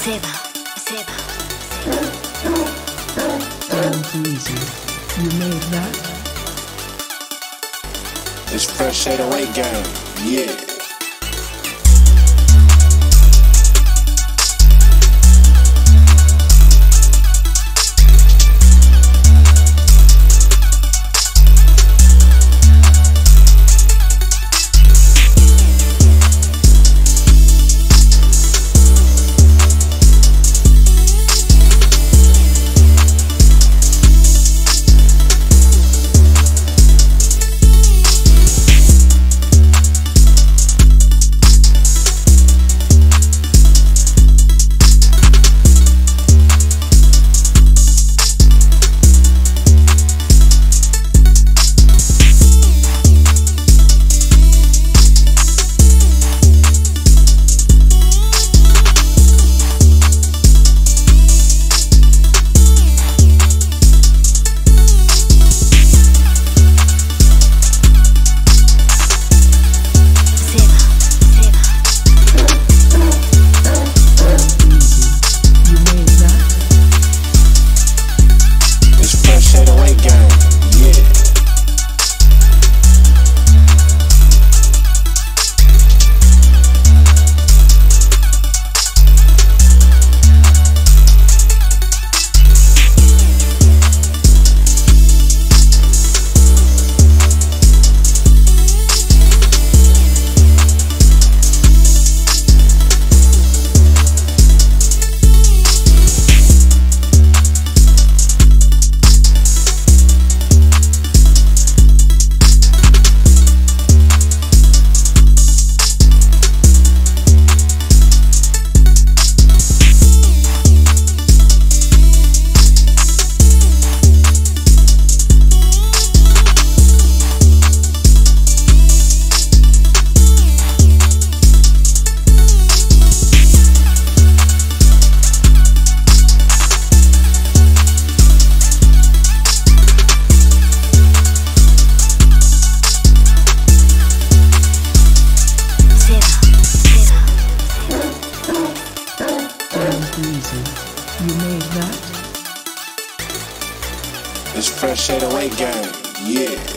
Seba, Seba. Damn Breezy. You made that? It's fresh 808 gang. Yeah. Damn Breezy. You made that? It's fresh 808 gang. Yeah.